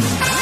Yeah.